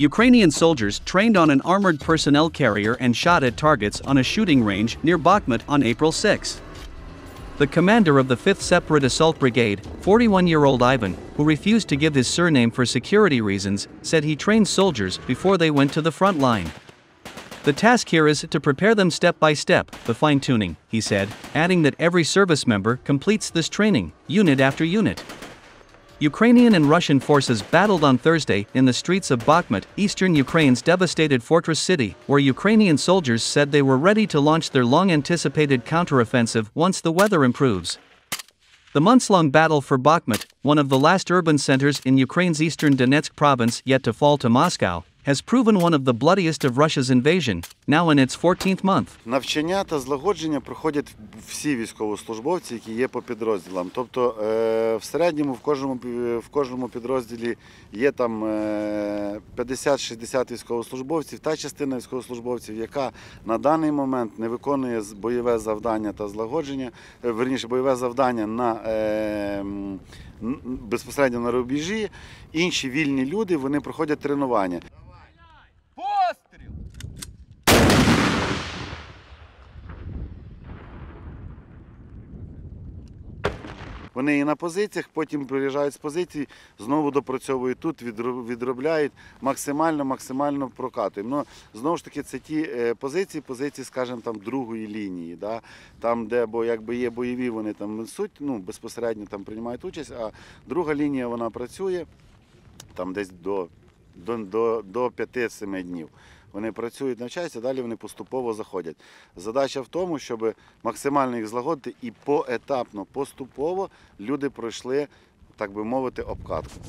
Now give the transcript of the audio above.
Ukrainian soldiers trained on an armored personnel carrier and shot at targets on a shooting range near Bakhmut on April 6. The commander of the 5th Separate Assault Brigade, 41 year old Ivan, who refused to give his surname for security reasons, said he trained soldiers before they went to the front line. The task here is to prepare them step by step, the fine tuning, he said, adding that every service member completes this training, unit after unit. Ukrainian and Russian forces battled on Thursday in the streets of Bakhmut, eastern Ukraine's devastated fortress city, where Ukrainian soldiers said they were ready to launch their long anticipated counteroffensive once the weather improves. The months long battle for Bakhmut, one of the last urban centers in Ukraine's eastern Donetsk province yet to fall to Moscow, has proven one of the bloodiest of Russia's invasion, now in its 14th month. Навчання та злагодження проходять всі військовослужбовці, які є по підрозділам. Тобто е, в середньому в кожному, в кожному підрозділі є там е, 50-60 військовослужбовців. Та частина військовослужбовців, яка на даний момент не виконує бойове завдання та злагодження, е, верніше бойове завдання на е, безпосередньо на рубежі. Інші вільні люди вони проходять тренування. Вони і на позиціях, потім приїжджають з позицій, знову допрацьовують тут, відробляють максимально, максимально прокатуємо. Ну, знову ж таки, це ті е, позиції, позиції, скажімо, там другої лінії, да? там, де бо, якби є бойові, вони там несуть, ну, безпосередньо там приймають участь, а друга лінія вона працює там десь до, до, до, до 5-7 днів. Вони працюють, навчаються, далі вони поступово заходять. Задача в тому, щоб максимально їх злагодити і поетапно, поступово люди пройшли, так би мовити, обкатку.